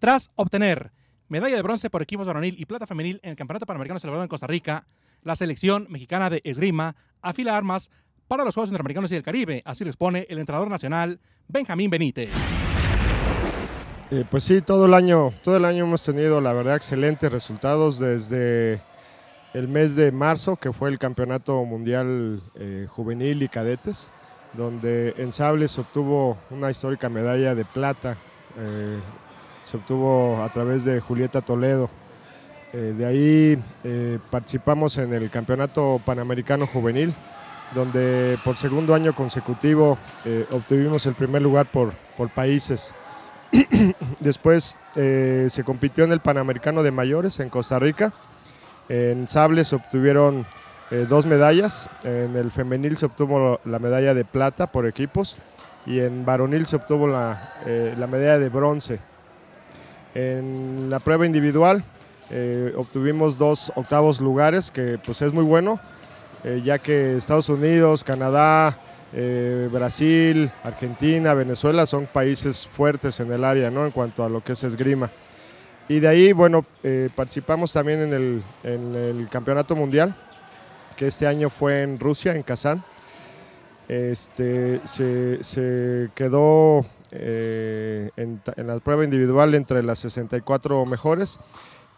Tras obtener medalla de bronce por equipos varonil y plata femenil en el Campeonato Panamericano celebrado en Costa Rica, la selección mexicana de esgrima afila armas para los Juegos Centroamericanos y del Caribe, así lo expone el entrenador nacional Benjamín Benítez. Eh, pues sí, todo el año, todo el año hemos tenido, la verdad, excelentes resultados desde el mes de marzo, que fue el Campeonato Mundial eh, Juvenil y Cadetes, donde en sables obtuvo una histórica medalla de plata, eh, se obtuvo a través de Julieta Toledo. Eh, de ahí participamos en el Campeonato Panamericano Juvenil, donde por segundo año consecutivo obtuvimos el primer lugar por, por países. Después se compitió en el Panamericano de Mayores en Costa Rica, en sable se obtuvieron eh, dos medallas. En el femenil se obtuvo la medalla de plata por equipos y en varonil se obtuvo la, eh, medalla de bronce. En la prueba individual eh, obtuvimos dos octavos lugares, que pues es muy bueno, ya que Estados Unidos, Canadá, Brasil, Argentina, Venezuela son países fuertes en el área ¿no? en cuanto a lo que es esgrima. Y de ahí, bueno, eh, participamos también en el, en el, Campeonato Mundial, que este año fue en Rusia, en Kazán. Este, se, se quedó eh, en, en, la prueba individual entre las 64 mejores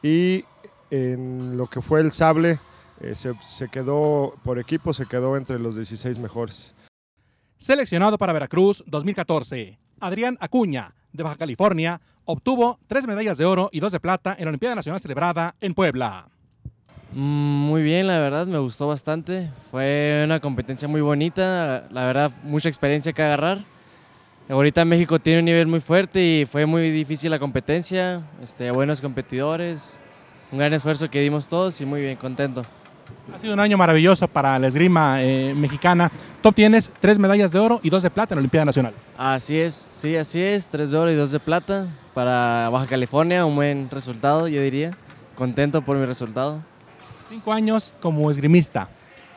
y en lo que fue el sable eh, se, se quedó por equipo, se quedó entre los 16 mejores. Seleccionado para Veracruz 2014, Adrián Acuña, de Baja California, obtuvo tres medallas de oro y dos de plata en la Olimpiada Nacional celebrada en Puebla. Mm, muy bien, la verdad, me gustó bastante. Fue una competencia muy bonita, la verdad, mucha experiencia que agarrar. Ahorita México tiene un nivel muy fuerte y fue muy difícil la competencia, este, buenos competidores, un gran esfuerzo que dimos todos y muy bien, contento. Ha sido un año maravilloso para la esgrima eh, mexicana. Tú obtienes tres medallas de oro y dos de plata en la Olimpiada Nacional. Así es, sí, así es. Tres de oro y dos de plata para Baja California. Un buen resultado, yo diría. Contento por mi resultado. Cinco años como esgrimista.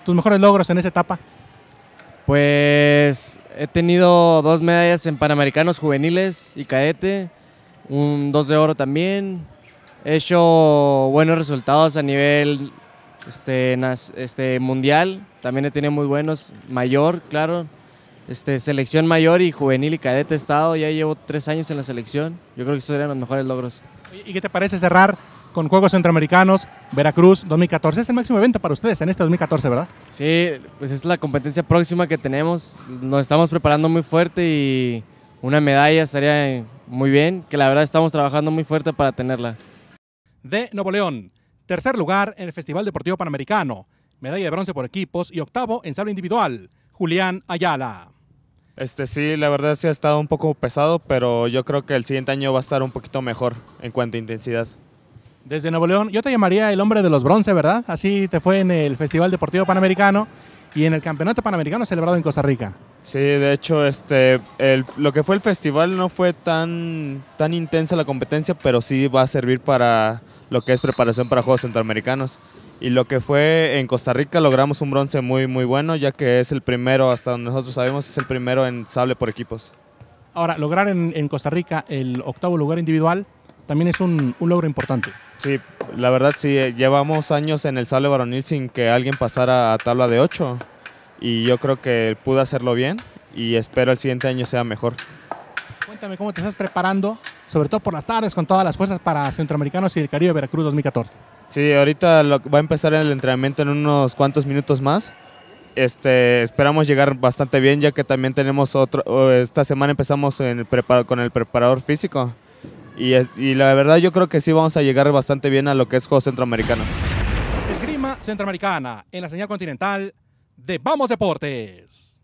¿Tus mejores logros en esa etapa? Pues he tenido dos medallas en Panamericanos juveniles y cadete. Un dos de oro también. He hecho buenos resultados a nivel este, este, mundial, también he tenido muy buenos, mayor, claro, este, selección mayor y juvenil y cadete estado, ya llevo tres años en la selección, yo creo que esos serían los mejores logros. ¿Y qué te parece cerrar con Juegos Centroamericanos, Veracruz 2014? Es el máximo evento para ustedes en este 2014, ¿verdad? Sí, pues es la competencia próxima que tenemos, nos estamos preparando muy fuerte y una medalla estaría muy bien, que la verdad estamos trabajando muy fuerte para tenerla. De Nuevo León, Tercer lugar en el Festival Deportivo Panamericano. Medalla de bronce por equipos y octavo en sable individual. Julián Ayala. Este sí, la verdad sí ha estado un poco pesado, pero yo creo que el siguiente año va a estar un poquito mejor en cuanto a intensidad. Desde Nuevo León, yo te llamaría el hombre de los bronce, ¿verdad? Así te fue en el Festival Deportivo Panamericano y en el Campeonato Panamericano celebrado en Costa Rica. Sí, de hecho, este, lo que fue el festival no fue tan, tan intensa la competencia, pero sí va a servir para lo que es preparación para Juegos Centroamericanos. Y lo que fue en Costa Rica logramos un bronce muy, muy bueno, ya que es el primero, hasta donde nosotros sabemos, es el primero en sable por equipos. Ahora, lograr en, Costa Rica el octavo lugar individual también es un, un, logro importante. Sí, la verdad sí, llevamos años en el sable varonil sin que alguien pasara a tabla de 8 y yo creo que pude hacerlo bien y espero el siguiente año sea mejor. Cuéntame cómo te estás preparando sobre todo por las tardes, con todas las fuerzas para Centroamericanos y el Caribe Veracruz 2014. Sí, ahorita va a empezar el entrenamiento en unos cuantos minutos más. Este, esperamos llegar bastante bien, ya que también tenemos otro. Esta semana empezamos en el con el preparador físico. Y, la verdad, yo creo que sí vamos a llegar bastante bien a lo que es Juegos Centroamericanos. Esgrima Centroamericana en la señal continental de Vamos Deportes.